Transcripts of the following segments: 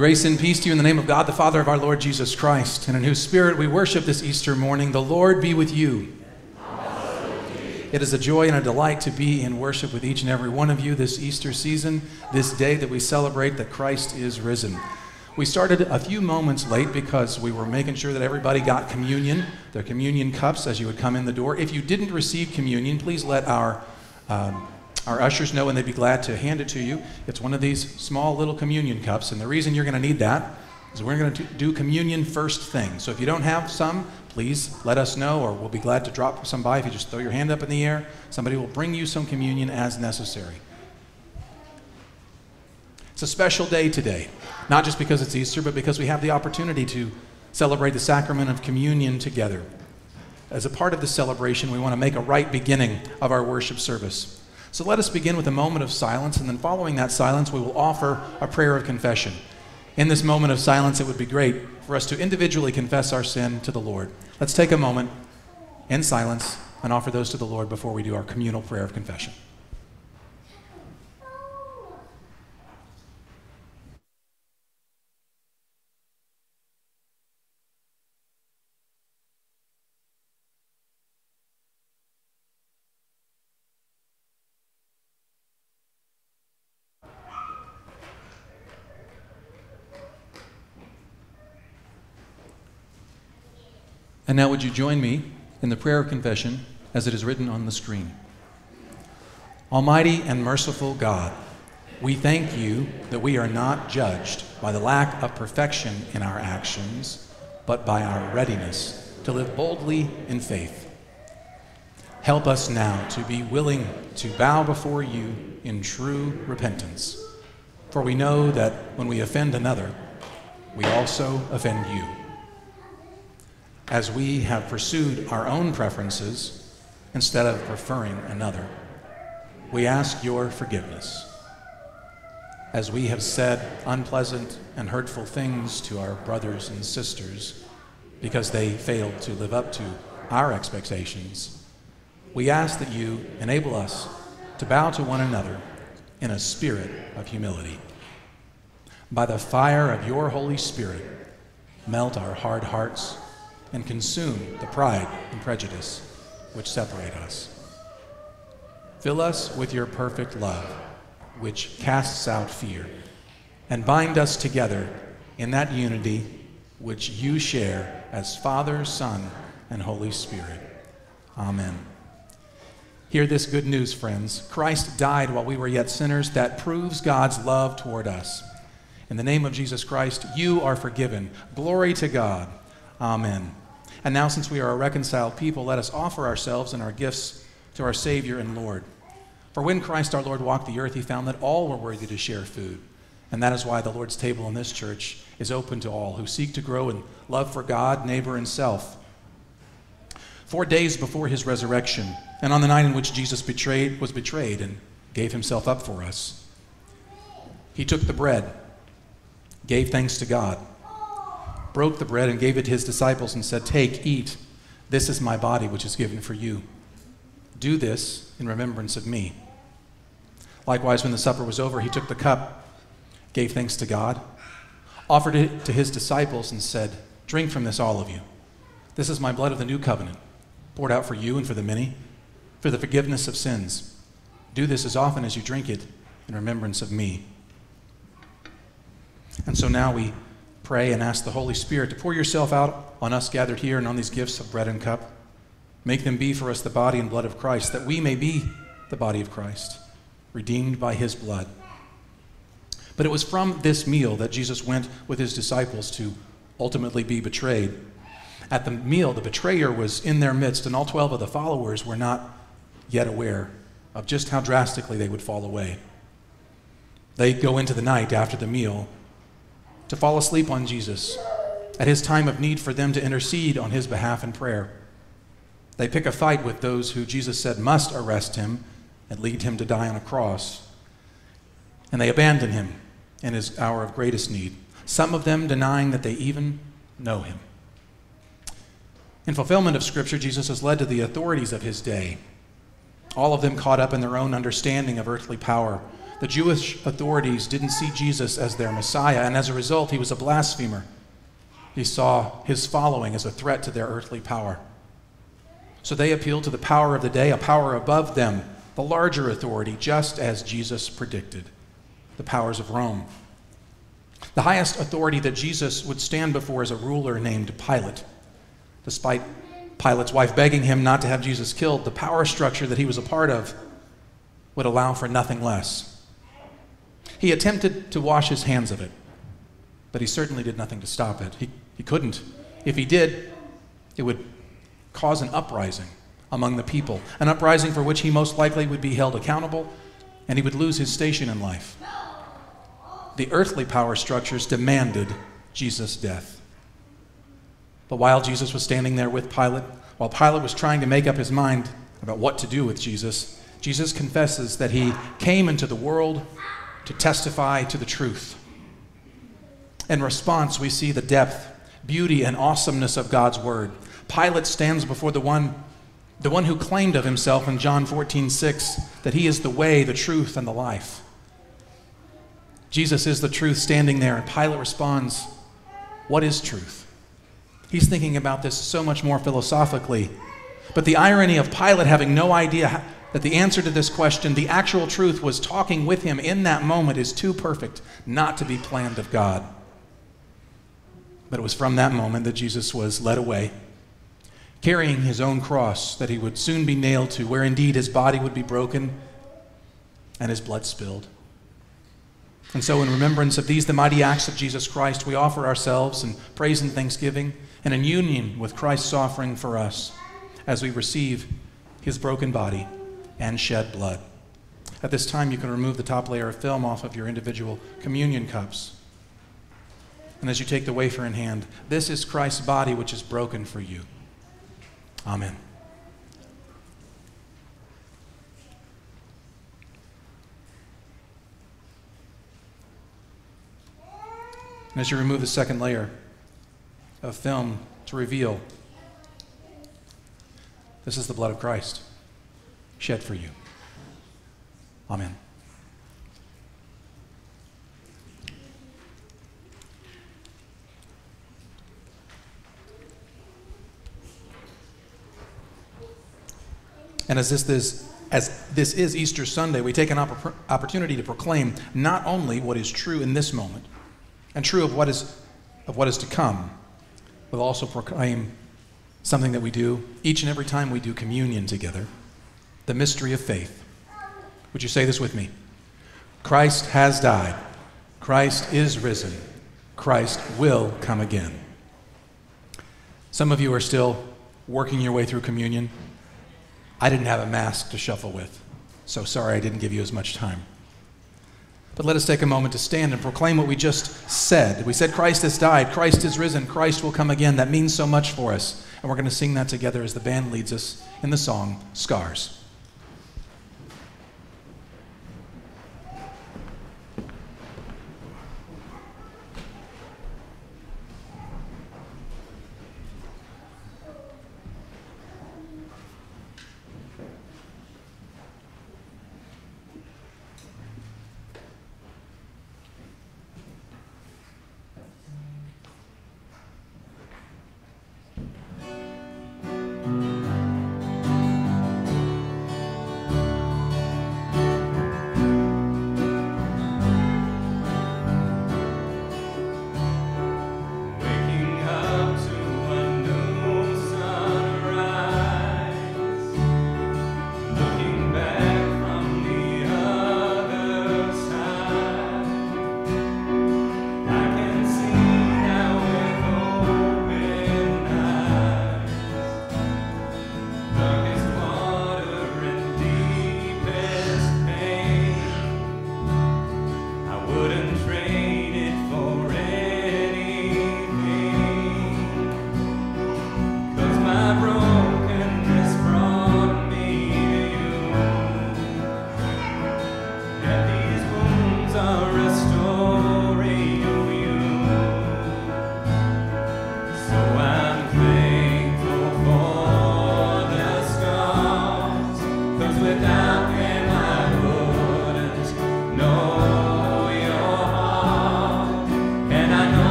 Grace and peace to you in the name of God, the Father of our Lord Jesus Christ, and in whose spirit we worship this Easter morning. The Lord be with you. It is a joy and a delight to be in worship with each and every one of you this Easter season, this day that we celebrate that Christ is risen. We started a few moments late because we were making sure that everybody got communion, their communion cups as you would come in the door. If you didn't receive communion, please let our um, our ushers know and they'd be glad to hand it to you. It's one of these small little communion cups, and the reason you're going to need that is we're going to do communion first thing. So if you don't have some, please let us know, or we'll be glad to drop some by. If you just throw your hand up in the air, somebody will bring you some communion as necessary. It's a special day today, not just because it's Easter, but because we have the opportunity to celebrate the sacrament of communion together. As a part of the celebration, we want to make a right beginning of our worship service. So let us begin with a moment of silence, and then following that silence, we will offer a prayer of confession. In this moment of silence, it would be great for us to individually confess our sin to the Lord. Let's take a moment in silence and offer those to the Lord before we do our communal prayer of confession. And now, would you join me in the prayer of confession as it is written on the screen? Almighty and merciful God, we thank you that we are not judged by the lack of perfection in our actions, but by our readiness to live boldly in faith. Help us now to be willing to bow before you in true repentance, for we know that when we offend another, we also offend you as we have pursued our own preferences instead of preferring another. We ask your forgiveness. As we have said unpleasant and hurtful things to our brothers and sisters because they failed to live up to our expectations, we ask that you enable us to bow to one another in a spirit of humility. By the fire of your Holy Spirit, melt our hard hearts and consume the pride and prejudice which separate us. Fill us with your perfect love, which casts out fear, and bind us together in that unity which you share as Father, Son, and Holy Spirit. Amen. Hear this good news, friends. Christ died while we were yet sinners. That proves God's love toward us. In the name of Jesus Christ, you are forgiven. Glory to God. Amen. And now, since we are a reconciled people, let us offer ourselves and our gifts to our Savior and Lord. For when Christ our Lord walked the earth, he found that all were worthy to share food. And that is why the Lord's table in this church is open to all who seek to grow in love for God, neighbor, and self. Four days before his resurrection, and on the night in which Jesus betrayed, was betrayed and gave himself up for us, he took the bread, gave thanks to God broke the bread and gave it to his disciples and said, Take, eat. This is my body, which is given for you. Do this in remembrance of me. Likewise, when the supper was over, he took the cup, gave thanks to God, offered it to his disciples, and said, Drink from this, all of you. This is my blood of the new covenant, poured out for you and for the many, for the forgiveness of sins. Do this as often as you drink it in remembrance of me. And so now we pray and ask the Holy Spirit to pour yourself out on us gathered here and on these gifts of bread and cup. Make them be for us the body and blood of Christ, that we may be the body of Christ, redeemed by his blood. But it was from this meal that Jesus went with his disciples to ultimately be betrayed. At the meal, the betrayer was in their midst, and all 12 of the followers were not yet aware of just how drastically they would fall away. They go into the night after the meal to fall asleep on Jesus at his time of need for them to intercede on his behalf in prayer. They pick a fight with those who Jesus said must arrest him and lead him to die on a cross. And they abandon him in his hour of greatest need, some of them denying that they even know him. In fulfillment of Scripture, Jesus has led to the authorities of his day, all of them caught up in their own understanding of earthly power The Jewish authorities didn't see Jesus as their Messiah, and as a result, he was a blasphemer. He saw his following as a threat to their earthly power. So they appealed to the power of the day, a power above them, the larger authority, just as Jesus predicted the powers of Rome. The highest authority that Jesus would stand before is a ruler named Pilate. Despite Pilate's wife begging him not to have Jesus killed, the power structure that he was a part of would allow for nothing less. He attempted to wash his hands of it, but he certainly did nothing to stop it. He, he couldn't. If he did, it would cause an uprising among the people, an uprising for which he most likely would be held accountable and he would lose his station in life. The earthly power structures demanded Jesus' death. But while Jesus was standing there with Pilate, while Pilate was trying to make up his mind about what to do with Jesus, Jesus confesses that he came into the world to testify to the truth. In response, we see the depth, beauty, and awesomeness of God's word. Pilate stands before the one, the one who claimed of himself in John 14, 6, that he is the way, the truth, and the life. Jesus is the truth standing there, and Pilate responds, What is truth? He's thinking about this so much more philosophically. But the irony of Pilate having no idea that the answer to this question, the actual truth, was talking with him in that moment, is too perfect not to be planned of God. But it was from that moment that Jesus was led away, carrying his own cross that he would soon be nailed to, where indeed his body would be broken and his blood spilled. And so, in remembrance of these, the mighty acts of Jesus Christ, we offer ourselves in praise and thanksgiving and in union with Christ's offering for us as we receive his broken body and shed blood. At this time, you can remove the top layer of film off of your individual communion cups. And as you take the wafer in hand, this is Christ's body which is broken for you. Amen. And as you remove the second layer of film to reveal, this is the blood of Christ shed for you. Amen. And as this, this, as this is Easter Sunday, we take an opp- opportunity to proclaim not only what is true in this moment and true of what is, of what is to come, but also proclaim something that we do each and every time we do communion together the mystery of faith. Would you say this with me? Christ has died. Christ is risen. Christ will come again. Some of you are still working your way through communion. I didn't have a mask to shuffle with, so sorry I didn't give you as much time. But let us take a moment to stand and proclaim what we just said. We said, Christ has died, Christ is risen, Christ will come again. That means so much for us. And we're going to sing that together as the band leads us in the song, Scars.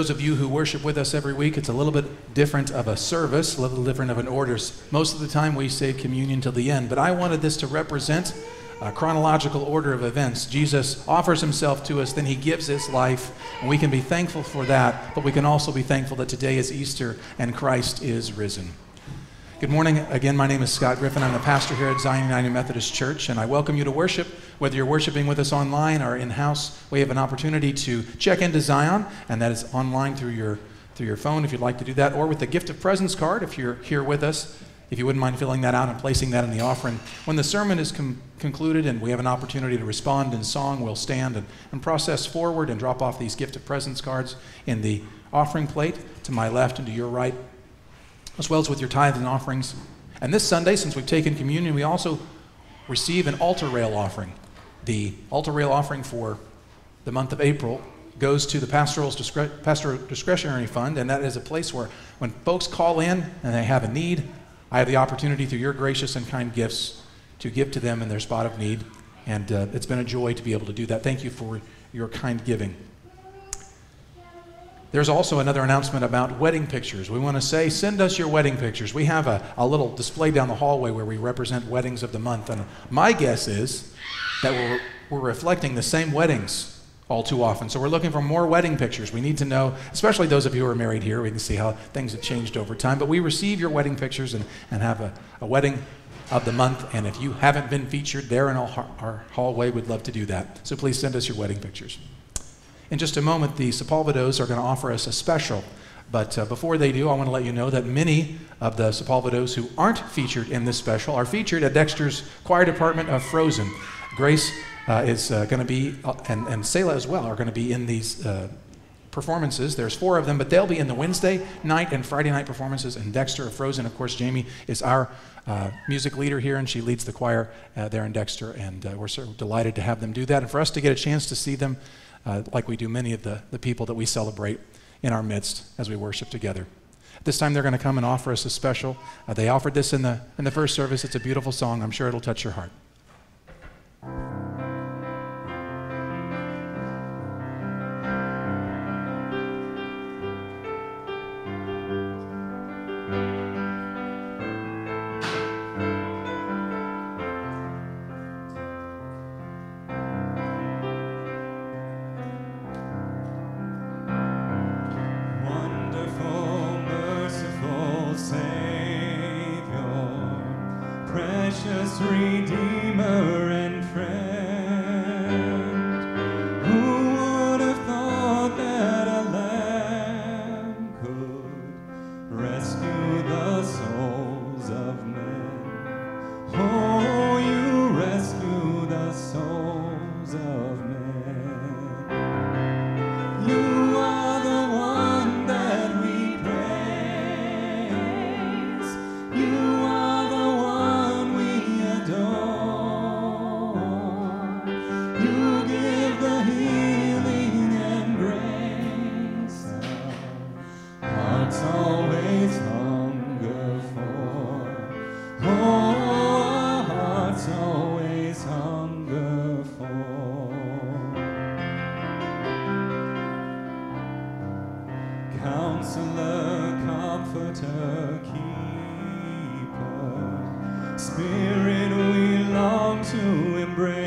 Those of you who worship with us every week, it's a little bit different of a service, a little different of an orders. Most of the time, we say communion till the end, but I wanted this to represent a chronological order of events. Jesus offers himself to us, then he gives his life, and we can be thankful for that, but we can also be thankful that today is Easter and Christ is risen. Good morning. Again, my name is Scott Griffin. I'm the pastor here at Zion United Methodist Church, and I welcome you to worship. Whether you're worshiping with us online or in house, we have an opportunity to check into Zion, and that is online through your, through your phone if you'd like to do that, or with the gift of presence card if you're here with us. If you wouldn't mind filling that out and placing that in the offering. When the sermon is com- concluded and we have an opportunity to respond in song, we'll stand and, and process forward and drop off these gift of presence cards in the offering plate to my left and to your right as well as with your tithes and offerings. And this Sunday, since we've taken communion, we also receive an altar rail offering. The altar rail offering for the month of April goes to the discre- pastoral discretionary fund, and that is a place where when folks call in and they have a need, I have the opportunity through your gracious and kind gifts to give to them in their spot of need. And uh, it's been a joy to be able to do that. Thank you for your kind giving. There's also another announcement about wedding pictures. We want to say, send us your wedding pictures. We have a, a little display down the hallway where we represent weddings of the month. And my guess is that we're, we're reflecting the same weddings all too often. So we're looking for more wedding pictures. We need to know, especially those of you who are married here, we can see how things have changed over time. But we receive your wedding pictures and, and have a, a wedding of the month. And if you haven't been featured there in our, our hallway, we'd love to do that. So please send us your wedding pictures. In just a moment, the Sepulvedos are going to offer us a special. But uh, before they do, I want to let you know that many of the Sepulvedos who aren't featured in this special are featured at Dexter's choir department of Frozen. Grace uh, is uh, going to be, uh, and, and Selah as well, are going to be in these uh, performances. There's four of them, but they'll be in the Wednesday night and Friday night performances. And Dexter of Frozen, of course, Jamie is our uh, music leader here, and she leads the choir uh, there in Dexter. And uh, we're so delighted to have them do that. And for us to get a chance to see them, uh, like we do many of the, the people that we celebrate in our midst as we worship together. This time they're going to come and offer us a special. Uh, they offered this in the, in the first service. It's a beautiful song. I'm sure it'll touch your heart. Spirit we long to embrace.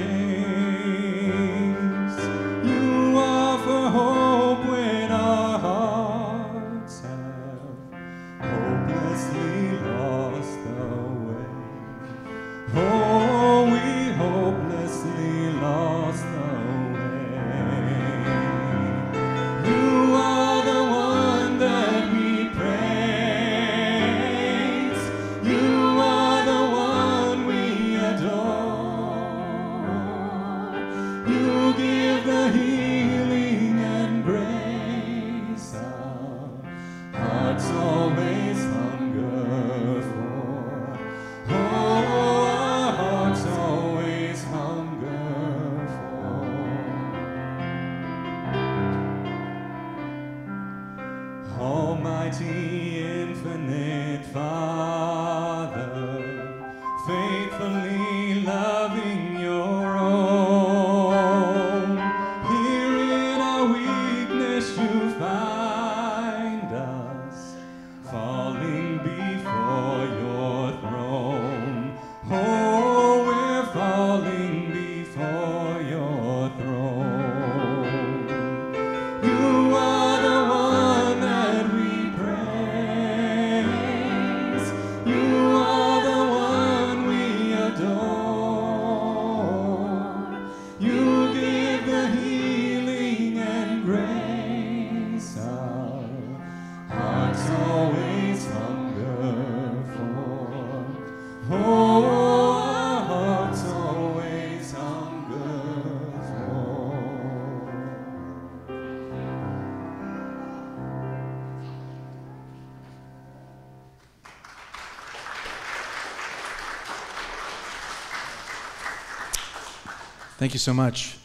Thank you so much.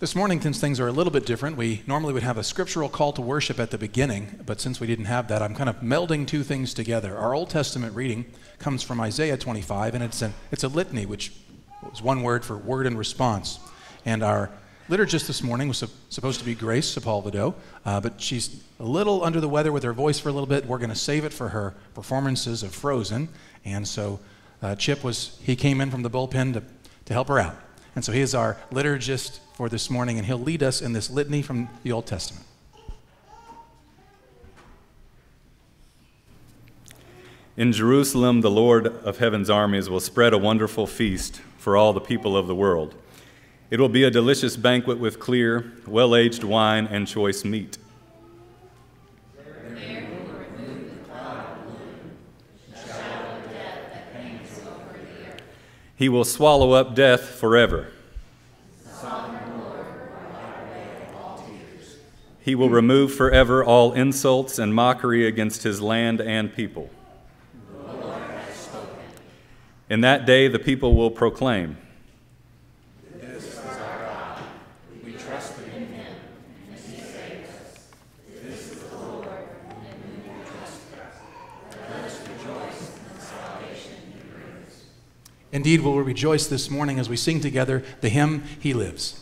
This morning, since things are a little bit different, we normally would have a scriptural call to worship at the beginning, but since we didn't have that, I'm kind of melding two things together. Our Old Testament reading comes from Isaiah 25, and it's a, it's a litany, which was one word for word and response. And our liturgist this morning was sup- supposed to be Grace Sepulvedo, uh, but she's a little under the weather with her voice for a little bit. We're going to save it for her performances of Frozen. And so uh, Chip was, he came in from the bullpen to, to help her out. And so he is our liturgist for this morning, and he'll lead us in this litany from the Old Testament. In Jerusalem, the Lord of heaven's armies will spread a wonderful feast for all the people of the world. It will be a delicious banquet with clear, well aged wine and choice meat. He will swallow up death forever. He will remove forever all insults and mockery against his land and people. In that day, the people will proclaim, Indeed, we'll rejoice this morning as we sing together the hymn, He Lives.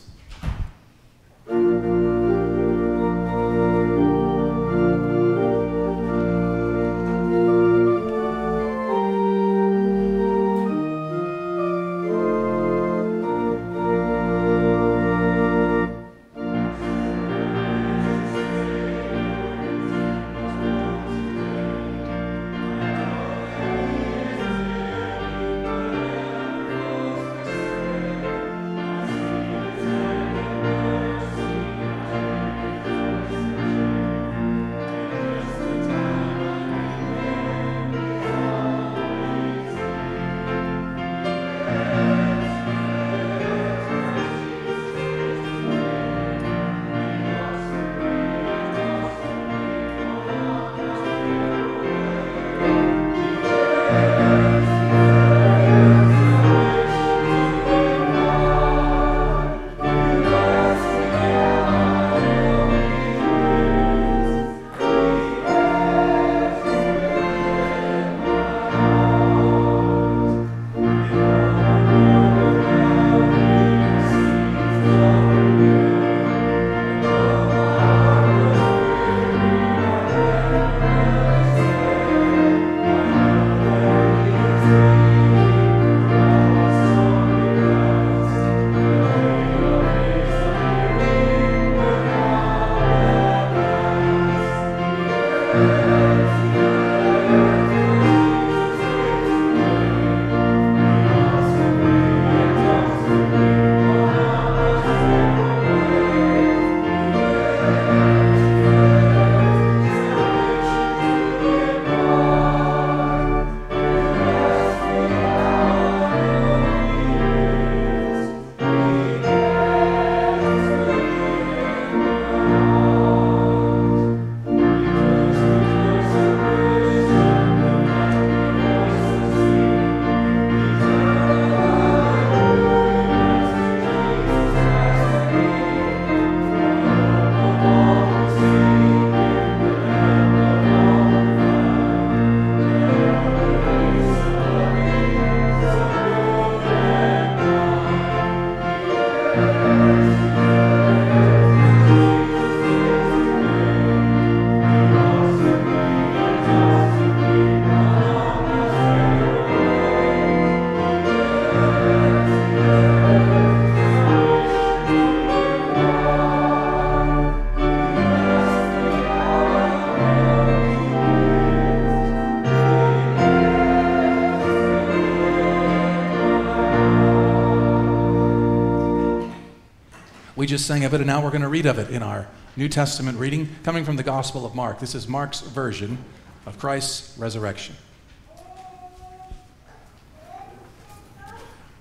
Just sang of it, and now we're going to read of it in our New Testament reading coming from the Gospel of Mark. This is Mark's version of Christ's resurrection.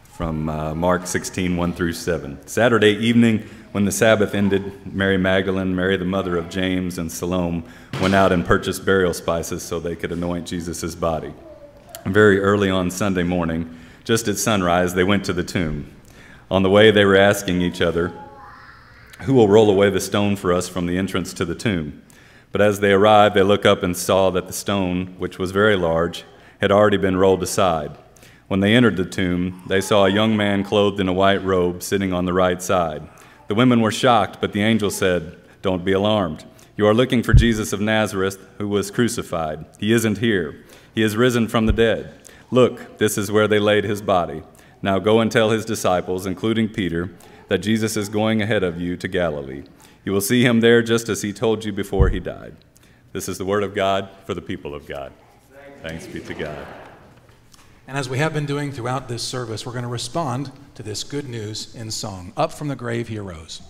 From uh, Mark 16, 1 through 7. Saturday evening, when the Sabbath ended, Mary Magdalene, Mary the mother of James, and Salome went out and purchased burial spices so they could anoint Jesus' body. Very early on Sunday morning, just at sunrise, they went to the tomb. On the way, they were asking each other, Who will roll away the stone for us from the entrance to the tomb? But as they arrived, they looked up and saw that the stone, which was very large, had already been rolled aside. When they entered the tomb, they saw a young man clothed in a white robe sitting on the right side. The women were shocked, but the angel said, Don't be alarmed. You are looking for Jesus of Nazareth, who was crucified. He isn't here. He is risen from the dead. Look, this is where they laid his body. Now go and tell his disciples, including Peter, that Jesus is going ahead of you to Galilee. You will see him there just as he told you before he died. This is the word of God for the people of God. Thanks be to God. And as we have been doing throughout this service, we're going to respond to this good news in song. Up from the grave he arose.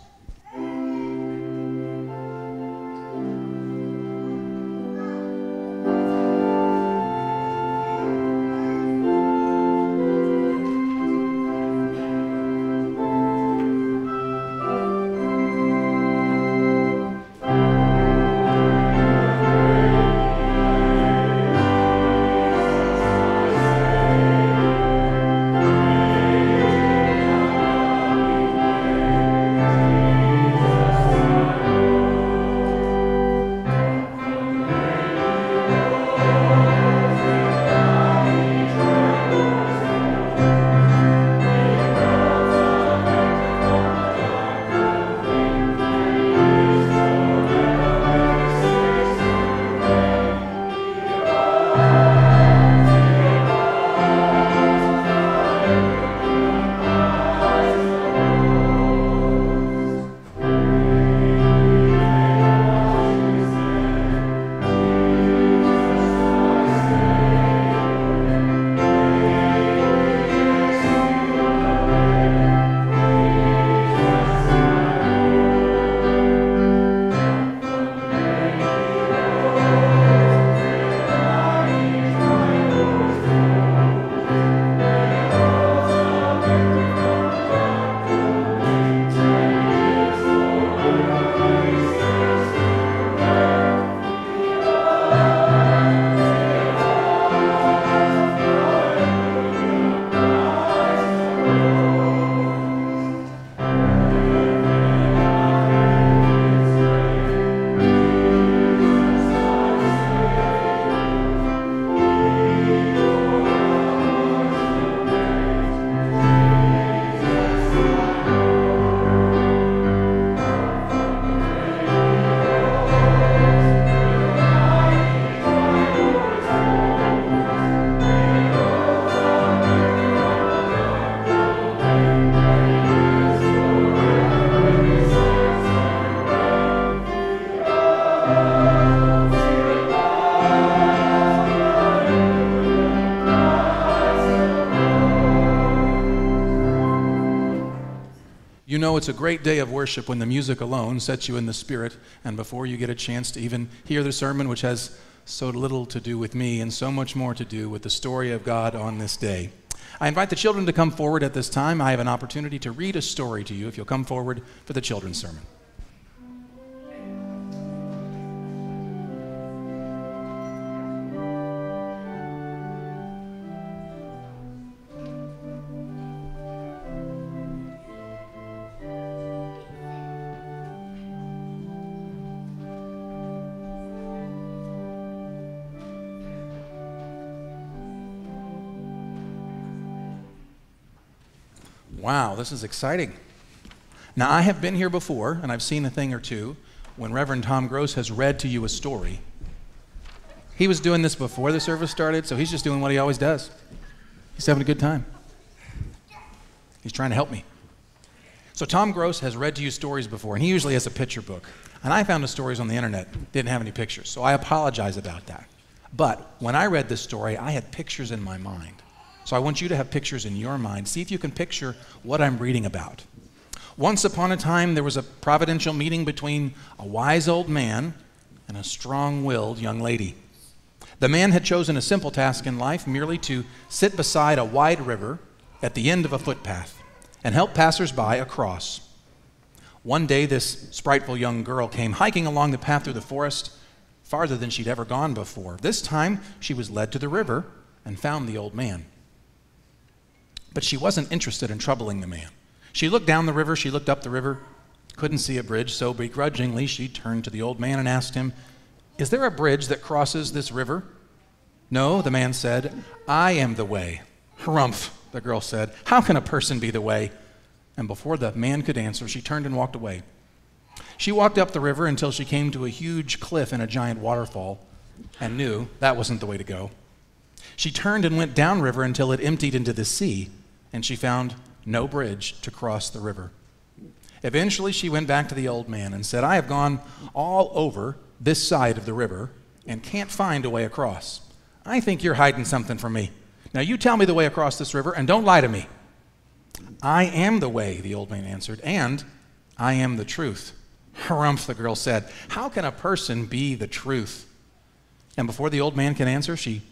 It's a great day of worship when the music alone sets you in the spirit, and before you get a chance to even hear the sermon, which has so little to do with me and so much more to do with the story of God on this day. I invite the children to come forward at this time. I have an opportunity to read a story to you if you'll come forward for the children's sermon. Wow, this is exciting. Now, I have been here before, and I've seen a thing or two when Reverend Tom Gross has read to you a story. He was doing this before the service started, so he's just doing what he always does. He's having a good time. He's trying to help me. So, Tom Gross has read to you stories before, and he usually has a picture book. And I found the stories on the internet, didn't have any pictures, so I apologize about that. But when I read this story, I had pictures in my mind. So I want you to have pictures in your mind. See if you can picture what I'm reading about. Once upon a time, there was a providential meeting between a wise old man and a strong willed young lady. The man had chosen a simple task in life, merely to sit beside a wide river at the end of a footpath and help passersby across. One day, this spriteful young girl came hiking along the path through the forest, farther than she'd ever gone before. This time, she was led to the river and found the old man. But she wasn't interested in troubling the man. She looked down the river, she looked up the river, couldn't see a bridge, so begrudgingly she turned to the old man and asked him, Is there a bridge that crosses this river? No, the man said, I am the way. Harumph, the girl said. How can a person be the way? And before the man could answer, she turned and walked away. She walked up the river until she came to a huge cliff and a giant waterfall and knew that wasn't the way to go. She turned and went downriver until it emptied into the sea, and she found no bridge to cross the river. Eventually, she went back to the old man and said, I have gone all over this side of the river and can't find a way across. I think you're hiding something from me. Now, you tell me the way across this river and don't lie to me. I am the way, the old man answered, and I am the truth. Harumph, the girl said. How can a person be the truth? And before the old man could answer, she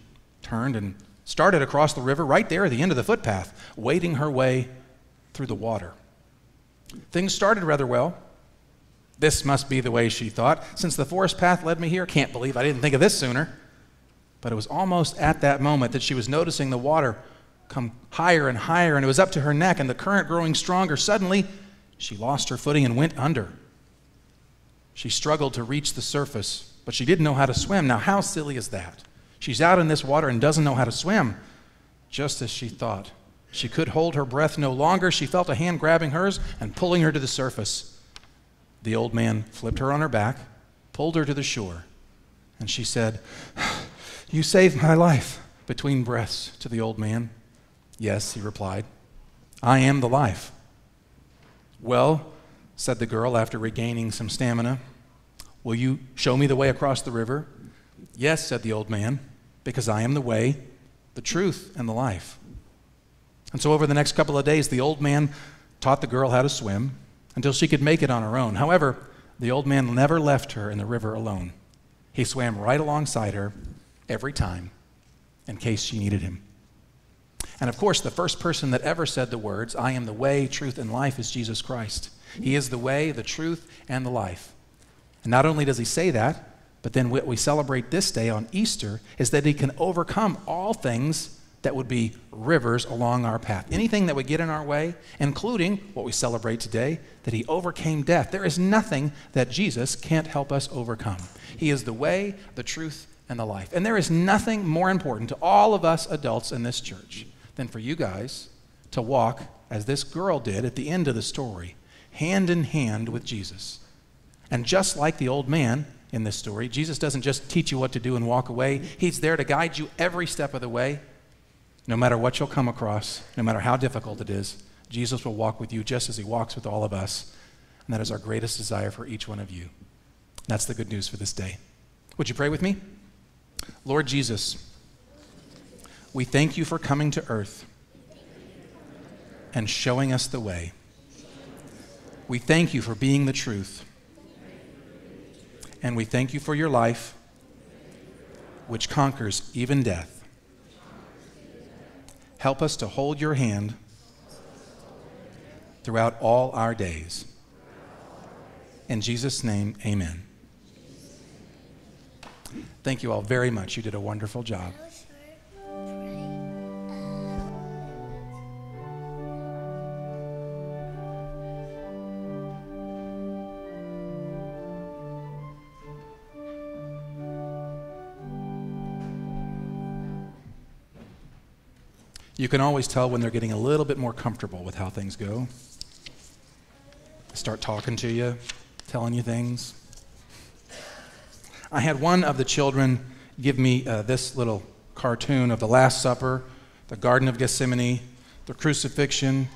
turned and started across the river right there at the end of the footpath, wading her way through the water. Things started rather well. This must be the way she thought. Since the forest path led me here, can't believe I didn't think of this sooner. But it was almost at that moment that she was noticing the water come higher and higher, and it was up to her neck, and the current growing stronger. Suddenly, she lost her footing and went under. She struggled to reach the surface, but she didn't know how to swim. Now, how silly is that? She's out in this water and doesn't know how to swim, just as she thought. She could hold her breath no longer. She felt a hand grabbing hers and pulling her to the surface. The old man flipped her on her back, pulled her to the shore, and she said, You saved my life. Between breaths to the old man. Yes, he replied, I am the life. Well, said the girl after regaining some stamina, will you show me the way across the river? Yes, said the old man, because I am the way, the truth, and the life. And so, over the next couple of days, the old man taught the girl how to swim until she could make it on her own. However, the old man never left her in the river alone. He swam right alongside her every time in case she needed him. And of course, the first person that ever said the words, I am the way, truth, and life, is Jesus Christ. He is the way, the truth, and the life. And not only does he say that, but then what we celebrate this day on Easter is that he can overcome all things that would be rivers along our path. Anything that would get in our way, including what we celebrate today, that he overcame death. There is nothing that Jesus can't help us overcome. He is the way, the truth, and the life. And there is nothing more important to all of us adults in this church than for you guys to walk as this girl did at the end of the story, hand in hand with Jesus. And just like the old man in this story, Jesus doesn't just teach you what to do and walk away, He's there to guide you every step of the way. No matter what you'll come across, no matter how difficult it is, Jesus will walk with you just as He walks with all of us. And that is our greatest desire for each one of you. That's the good news for this day. Would you pray with me? Lord Jesus, we thank you for coming to earth and showing us the way. We thank you for being the truth. And we thank you for your life, which conquers even death. Help us to hold your hand throughout all our days. In Jesus' name, amen. Thank you all very much. You did a wonderful job. You can always tell when they're getting a little bit more comfortable with how things go. Start talking to you, telling you things. I had one of the children give me uh, this little cartoon of the Last Supper, the Garden of Gethsemane, the crucifixion,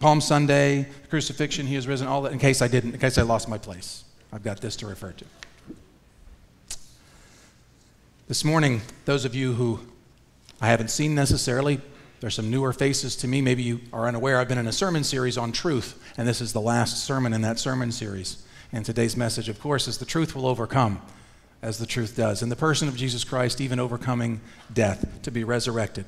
Palm Sunday, crucifixion, he has risen, all that, in case I didn't, in case I lost my place. I've got this to refer to. This morning, those of you who I haven't seen necessarily, There's some newer faces to me. Maybe you are unaware. I've been in a sermon series on truth, and this is the last sermon in that sermon series. And today's message, of course, is the truth will overcome as the truth does. In the person of Jesus Christ, even overcoming death to be resurrected.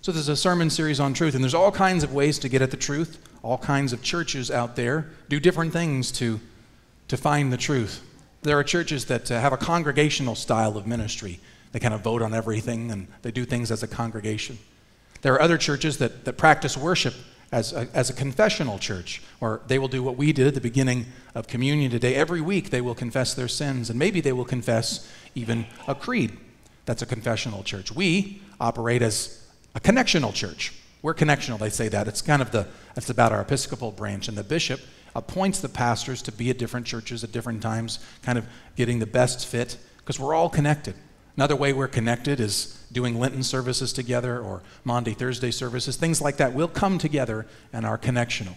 So there's a sermon series on truth, and there's all kinds of ways to get at the truth. All kinds of churches out there do different things to, to find the truth. There are churches that uh, have a congregational style of ministry. They kind of vote on everything and they do things as a congregation. There are other churches that, that practice worship as a, as a confessional church, where they will do what we did at the beginning of communion today. Every week they will confess their sins, and maybe they will confess even a creed. That's a confessional church. We operate as a connectional church. We're connectional, they say that. It's kind of the, that's about our Episcopal branch. And the bishop appoints the pastors to be at different churches at different times, kind of getting the best fit, because we're all connected. Another way we're connected is doing Lenten services together or Monday, Thursday services, things like that. We'll come together and are connectional.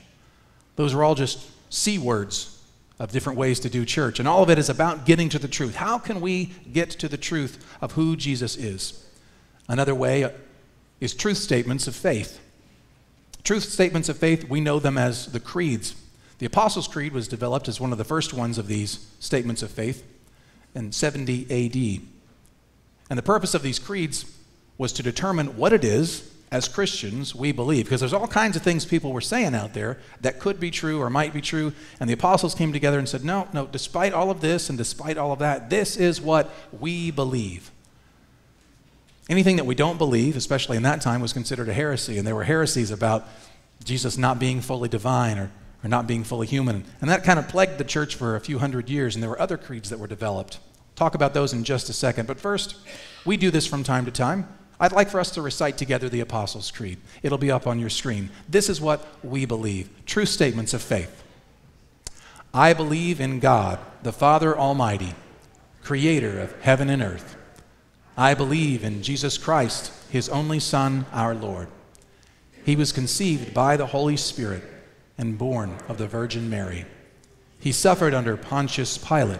Those are all just C words of different ways to do church. And all of it is about getting to the truth. How can we get to the truth of who Jesus is? Another way is truth statements of faith. Truth statements of faith, we know them as the creeds. The Apostles' Creed was developed as one of the first ones of these statements of faith in 70 AD. And the purpose of these creeds was to determine what it is as Christians we believe. Because there's all kinds of things people were saying out there that could be true or might be true. And the apostles came together and said, no, no, despite all of this and despite all of that, this is what we believe. Anything that we don't believe, especially in that time, was considered a heresy. And there were heresies about Jesus not being fully divine or, or not being fully human. And that kind of plagued the church for a few hundred years. And there were other creeds that were developed. Talk about those in just a second. But first, we do this from time to time. I'd like for us to recite together the Apostles' Creed. It'll be up on your screen. This is what we believe true statements of faith. I believe in God, the Father Almighty, creator of heaven and earth. I believe in Jesus Christ, his only Son, our Lord. He was conceived by the Holy Spirit and born of the Virgin Mary. He suffered under Pontius Pilate,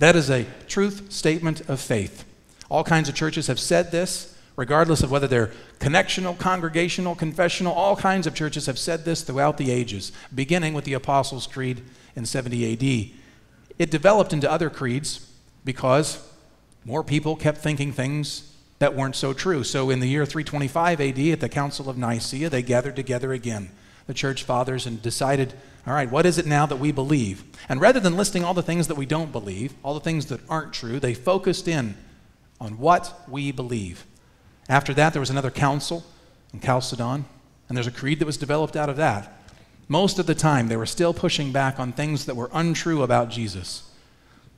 That is a truth statement of faith. All kinds of churches have said this, regardless of whether they're connectional, congregational, confessional. All kinds of churches have said this throughout the ages, beginning with the Apostles' Creed in 70 AD. It developed into other creeds because more people kept thinking things that weren't so true. So in the year 325 AD, at the Council of Nicaea, they gathered together again, the church fathers, and decided, all right, what is it now that we believe? And rather than listing all the things that we don't believe, all the things that aren't true, they focused in on what we believe. After that, there was another council in Chalcedon, and there's a creed that was developed out of that. Most of the time, they were still pushing back on things that were untrue about Jesus,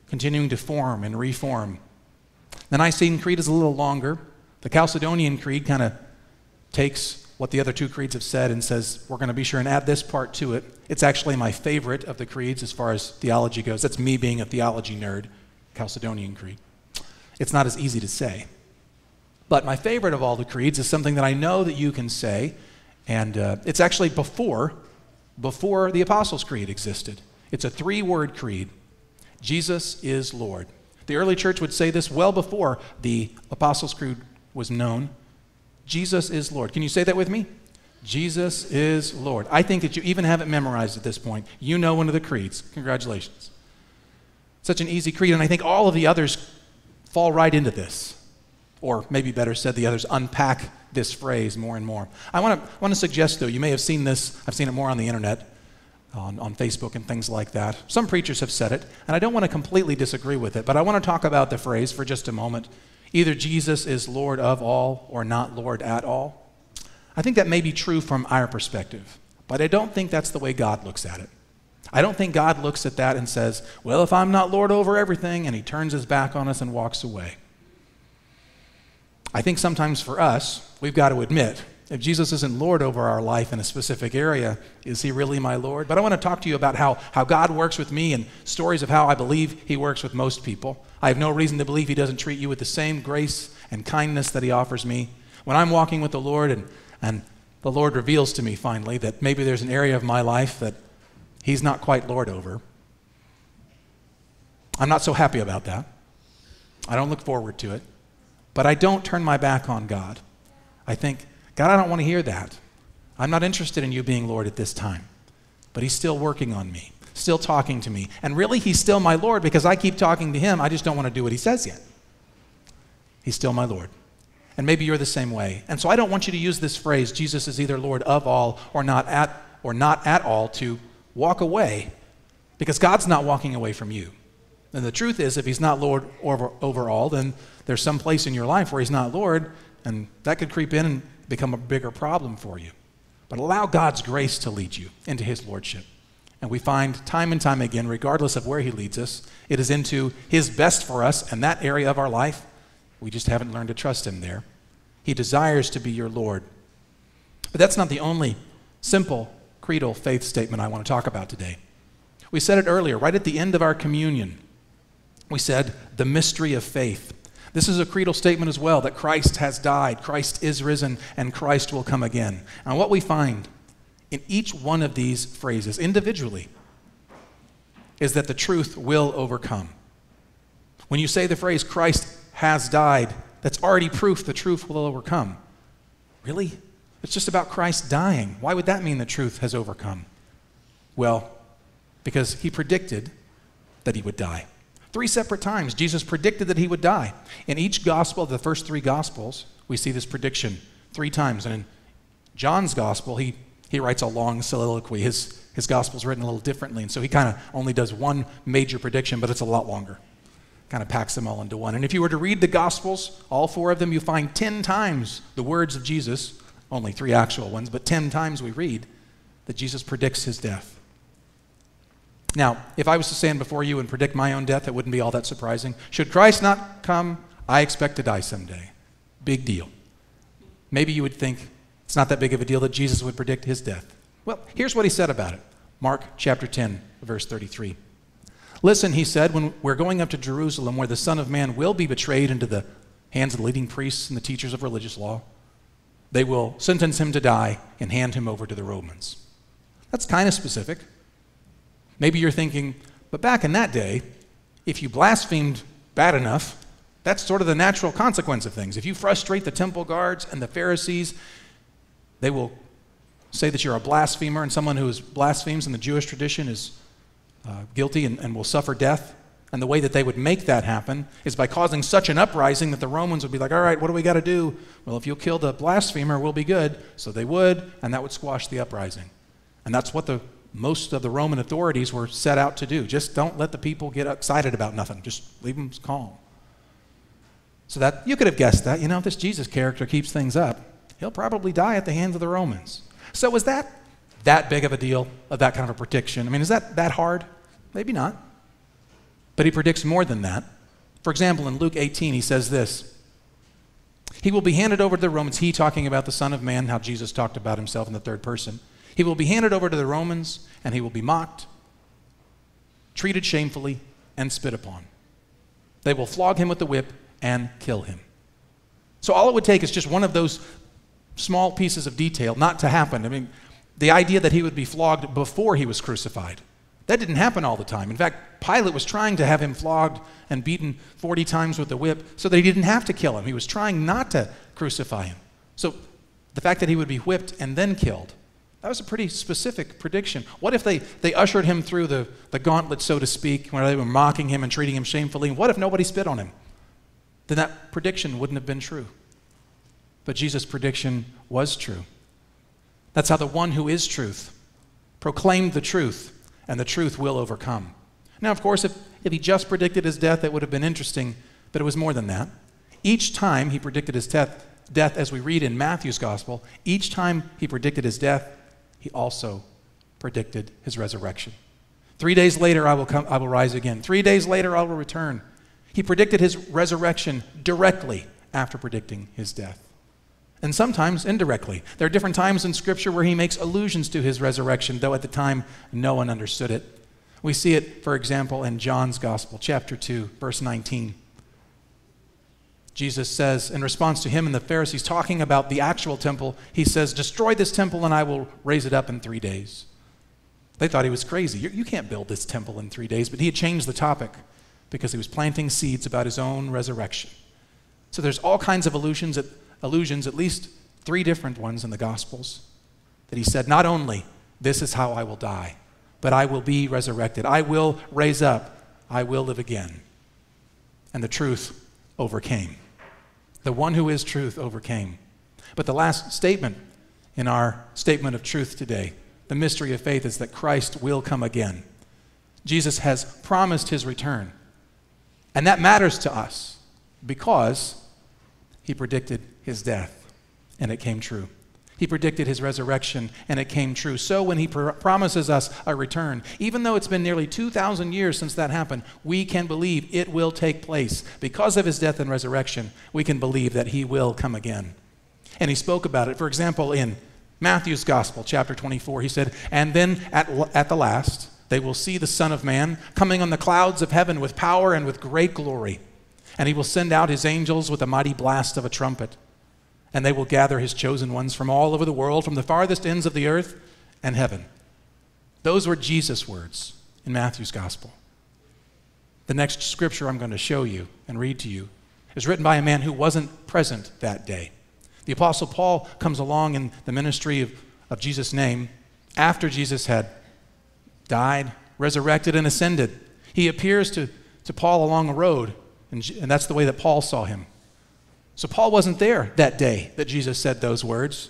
continuing to form and reform the Nicene Creed is a little longer. The Chalcedonian Creed kind of takes what the other two creeds have said and says, we're going to be sure and add this part to it. It's actually my favorite of the creeds as far as theology goes. That's me being a theology nerd, Chalcedonian Creed. It's not as easy to say. But my favorite of all the creeds is something that I know that you can say, and uh, it's actually before, before the Apostles' Creed existed. It's a three word creed Jesus is Lord. The early church would say this well before the Apostles' Creed was known. Jesus is Lord. Can you say that with me? Jesus is Lord. I think that you even have it memorized at this point. You know one of the creeds. Congratulations. Such an easy creed, and I think all of the others fall right into this. Or maybe better said, the others unpack this phrase more and more. I want to, want to suggest, though, you may have seen this, I've seen it more on the internet on, on Facebook and things like that. Some preachers have said it, and I don't want to completely disagree with it, but I want to talk about the phrase for just a moment. Either Jesus is Lord of all or not Lord at all. I think that may be true from our perspective, but I don't think that's the way God looks at it. I don't think God looks at that and says, Well, if I'm not Lord over everything, and he turns his back on us and walks away. I think sometimes for us, we've got to admit If Jesus isn't Lord over our life in a specific area, is he really my Lord? But I want to talk to you about how, how God works with me and stories of how I believe he works with most people. I have no reason to believe he doesn't treat you with the same grace and kindness that he offers me. When I'm walking with the Lord and, and the Lord reveals to me finally that maybe there's an area of my life that he's not quite Lord over, I'm not so happy about that. I don't look forward to it. But I don't turn my back on God. I think, God, I don't want to hear that. I'm not interested in you being Lord at this time. But He's still working on me, still talking to me. And really, He's still my Lord because I keep talking to Him. I just don't want to do what He says yet. He's still my Lord. And maybe you're the same way. And so I don't want you to use this phrase, Jesus is either Lord of all or not at, or not at all, to walk away because God's not walking away from you. And the truth is, if He's not Lord over, over all, then there's some place in your life where He's not Lord, and that could creep in and become a bigger problem for you. But allow God's grace to lead you into His Lordship. And we find time and time again, regardless of where He leads us, it is into His best for us and that area of our life. We just haven't learned to trust Him there. He desires to be your Lord. But that's not the only simple creedal faith statement I want to talk about today. We said it earlier, right at the end of our communion. We said the mystery of faith. This is a creedal statement as well that Christ has died, Christ is risen, and Christ will come again. And what we find in each one of these phrases individually is that the truth will overcome. When you say the phrase Christ has died, that's already proof the truth will overcome. Really? It's just about Christ dying. Why would that mean the truth has overcome? Well, because he predicted that he would die. Three separate times, Jesus predicted that he would die. In each gospel, the first three gospels, we see this prediction three times. And in John's gospel, he, he writes a long soliloquy. His, his gospel is written a little differently, and so he kind of only does one major prediction, but it's a lot longer. Kind of packs them all into one. And if you were to read the gospels, all four of them, you find 10 times the words of Jesus, only three actual ones, but 10 times we read that Jesus predicts his death. Now, if I was to stand before you and predict my own death, it wouldn't be all that surprising. Should Christ not come, I expect to die someday. Big deal. Maybe you would think it's not that big of a deal that Jesus would predict his death. Well, here's what he said about it Mark chapter 10, verse 33. Listen, he said, when we're going up to Jerusalem, where the Son of Man will be betrayed into the hands of the leading priests and the teachers of religious law, they will sentence him to die and hand him over to the Romans. That's kind of specific. Maybe you're thinking, but back in that day, if you blasphemed bad enough, that's sort of the natural consequence of things. If you frustrate the temple guards and the Pharisees, they will say that you're a blasphemer, and someone who blasphemes in the Jewish tradition is uh, guilty and, and will suffer death. And the way that they would make that happen is by causing such an uprising that the Romans would be like, all right, what do we got to do? Well, if you'll kill the blasphemer, we'll be good. So they would, and that would squash the uprising. And that's what the most of the Roman authorities were set out to do. Just don't let the people get excited about nothing. Just leave them calm. So that you could have guessed that, you know, this Jesus character keeps things up, he'll probably die at the hands of the Romans. So is that that big of a deal of that kind of a prediction? I mean, is that that hard? Maybe not. But he predicts more than that. For example, in Luke 18, he says this He will be handed over to the Romans. He talking about the Son of Man, how Jesus talked about himself in the third person. He will be handed over to the Romans, and he will be mocked, treated shamefully, and spit upon. They will flog him with the whip and kill him. So all it would take is just one of those small pieces of detail not to happen. I mean, the idea that he would be flogged before he was crucified. That didn't happen all the time. In fact, Pilate was trying to have him flogged and beaten 40 times with the whip so that he didn't have to kill him. He was trying not to crucify him. So the fact that he would be whipped and then killed that was a pretty specific prediction. What if they, they ushered him through the, the gauntlet, so to speak, where they were mocking him and treating him shamefully? What if nobody spit on him? Then that prediction wouldn't have been true. But Jesus' prediction was true. That's how the one who is truth proclaimed the truth, and the truth will overcome. Now, of course, if, if he just predicted his death, it would have been interesting, but it was more than that. Each time he predicted his death, death, as we read in Matthew's gospel, each time he predicted his death, he also predicted his resurrection. Three days later, I will, come, I will rise again. Three days later, I will return. He predicted his resurrection directly after predicting his death. And sometimes indirectly. There are different times in Scripture where he makes allusions to his resurrection, though at the time no one understood it. We see it, for example, in John's Gospel, chapter 2, verse 19. Jesus says, in response to him and the Pharisees talking about the actual temple, he says, Destroy this temple and I will raise it up in three days. They thought he was crazy. You, can't build this temple in three days. But he had changed the topic because he was planting seeds about his own resurrection. So there's all kinds of allusions at, allusions, at least three different ones in the Gospels, that he said, Not only this is how I will die, but I will be resurrected. I will raise up. I will live again. And the truth overcame. The one who is truth overcame. But the last statement in our statement of truth today, the mystery of faith, is that Christ will come again. Jesus has promised his return. And that matters to us because he predicted his death, and it came true. He predicted his resurrection, and it came true. So when he pr- promises us a return, even though it's been nearly 2,000 years since that happened, we can believe it will take place. Because of his death and resurrection, we can believe that he will come again. And he spoke about it, for example, in Matthew's Gospel, chapter 24. He said, And then at, at the last, they will see the Son of Man coming on the clouds of heaven with power and with great glory. And he will send out his angels with a mighty blast of a trumpet and they will gather his chosen ones from all over the world, from the farthest ends of the earth and heaven. Those were Jesus' words in Matthew's gospel. The next scripture I'm going to show you and read to you is written by a man who wasn't present that day. The Apostle Paul comes along in the ministry of, of Jesus' name after Jesus had died, resurrected, and ascended. He appears to, to Paul along a road, and, and that's the way that Paul saw him. So Paul wasn't there that day that Jesus said those words.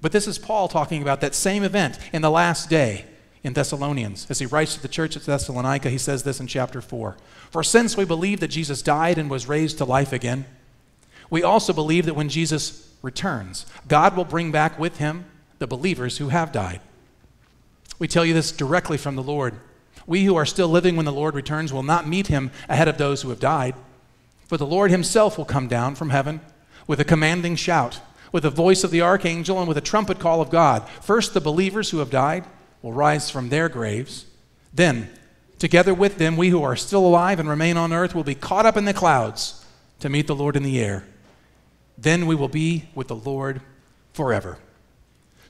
But this is Paul talking about that same event in the last day in Thessalonians. As he writes to the church at Thessalonica, he says this in chapter 4 For since we believe that Jesus died and was raised to life again, we also believe that when Jesus returns, God will bring back with him the believers who have died. We tell you this directly from the Lord. We who are still living when the Lord returns will not meet him ahead of those who have died. For the Lord himself will come down from heaven with a commanding shout, with the voice of the archangel, and with a trumpet call of God. First, the believers who have died will rise from their graves. Then, together with them, we who are still alive and remain on earth will be caught up in the clouds to meet the Lord in the air. Then we will be with the Lord forever.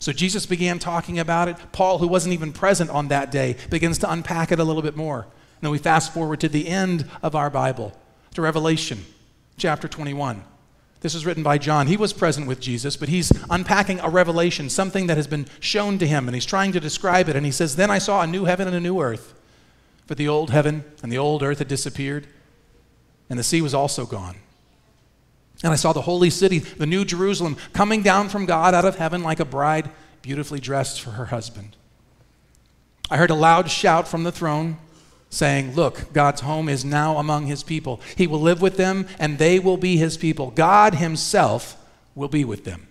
So Jesus began talking about it. Paul, who wasn't even present on that day, begins to unpack it a little bit more. And then we fast forward to the end of our Bible to Revelation chapter 21. This is written by John. He was present with Jesus, but he's unpacking a revelation, something that has been shown to him, and he's trying to describe it. And he says, Then I saw a new heaven and a new earth, for the old heaven and the old earth had disappeared, and the sea was also gone. And I saw the holy city, the new Jerusalem, coming down from God out of heaven like a bride beautifully dressed for her husband. I heard a loud shout from the throne saying, Look, God's home is now among his people. He will live with them, and they will be his people. God himself will be with them.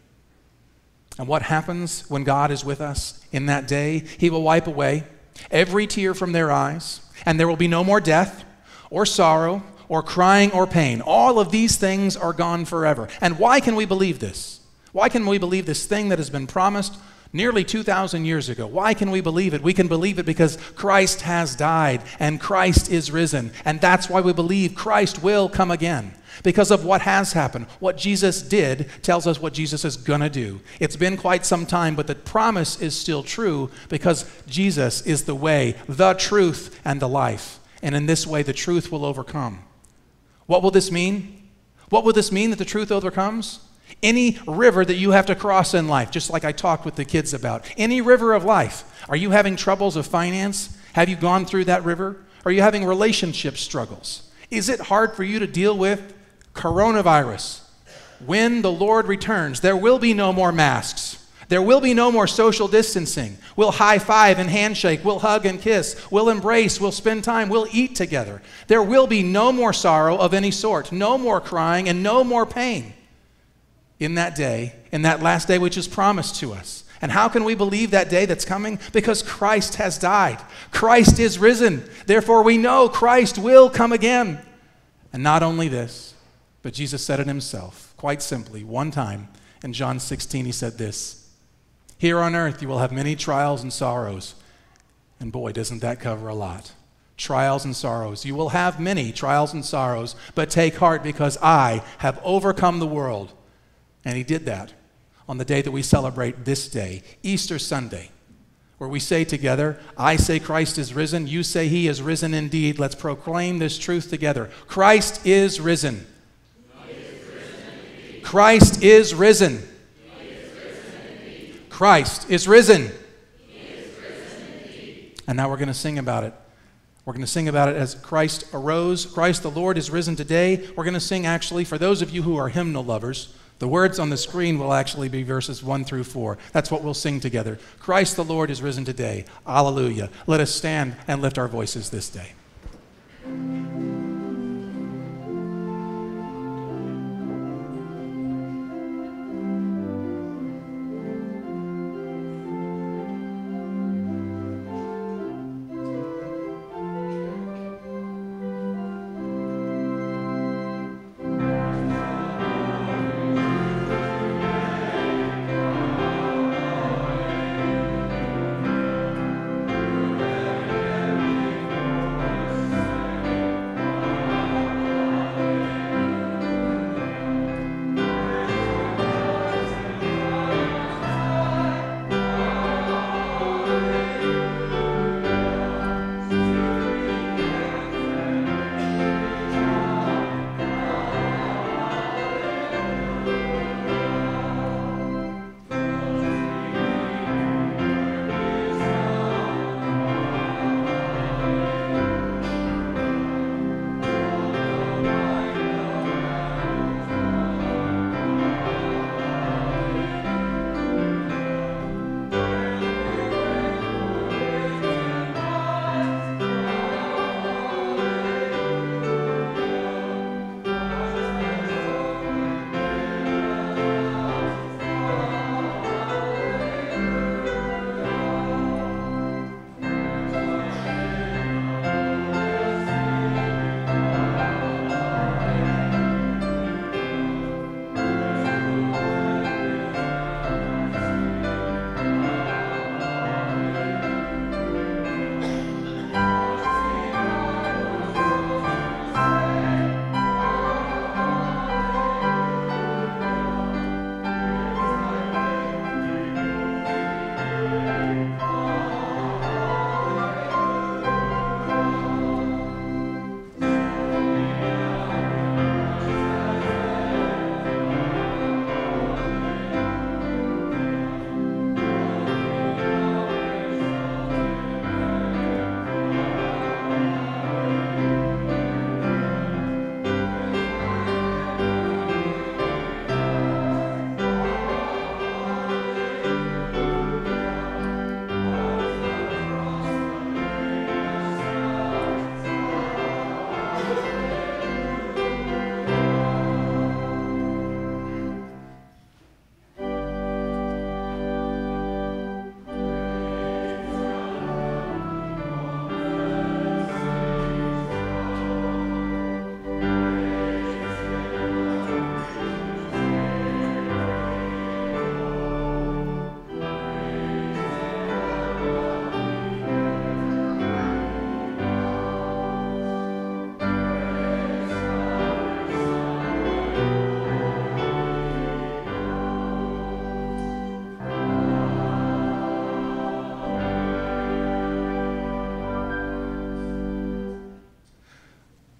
And what happens when God is with us in that day? He will wipe away every tear from their eyes, and there will be no more death, or sorrow, or crying, or pain. All of these things are gone forever. And why can we believe this? Why can we believe this thing that has been promised nearly 2,000 years ago. Why can we believe it? We can believe it because Christ has died and Christ is risen. And that's why we believe Christ will come again. Because of what has happened. What Jesus did tells us what Jesus is going to do. It's been quite some time, but the promise is still true because Jesus is the way, the truth, and the life. And in this way, the truth will overcome. What will this mean? What will this mean that the truth overcomes? Any river that you have to cross in life, just like I talked with the kids about, any river of life. Are you having troubles of finance? Have you gone through that river? Are you having relationship struggles? Is it hard for you to deal with coronavirus? When the Lord returns, there will be no more masks. There will be no more social distancing. We'll high five and handshake. We'll hug and kiss. We'll embrace. We'll spend time. We'll eat together. There will be no more sorrow of any sort, no more crying, and no more pain in that day, in that last day which is promised to us. And how can we believe that day that's coming? Because Christ has died. Christ is risen. Therefore, we know Christ will come again. And not only this, but Jesus said it himself, quite simply, one time In John 16, he said this Here on earth you will have many trials and sorrows. And boy, doesn't that cover a lot. Trials and sorrows. You will have many trials and sorrows, but take heart because I have overcome the world. And he did that on the day that we celebrate this day, Easter Sunday, where we say together, I say Christ is risen, you say he is risen indeed. Let's proclaim this truth together. Christ is risen. Christ is risen. Christ is risen. And now we're going to sing about it. We're going to sing about it as Christ arose. Christ the Lord is risen today. We're going to sing, actually, for those of you who are hymnal lovers, the words on the screen will actually be verses 1 through 4. That's what we'll sing together. Christ the Lord is risen today. Alleluia. Let us stand and lift our voices this day.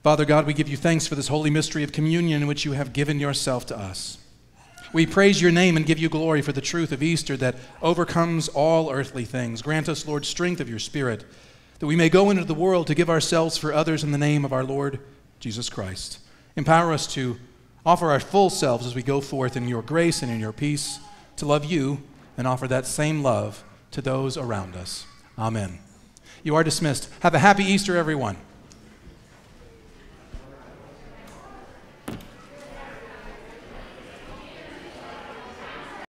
Father God, we give you thanks for this holy mystery of communion in which you have given yourself to us. We praise your name and give you glory for the truth of Easter that overcomes all earthly things. Grant us, Lord, strength of your Spirit, that we may go into the world to give ourselves for others in the name of our Lord Jesus Christ. Empower us to offer our full selves as we go forth in your grace and in your peace, to love you and offer that same love to those around us. Amen. You are dismissed. Have a happy Easter, everyone.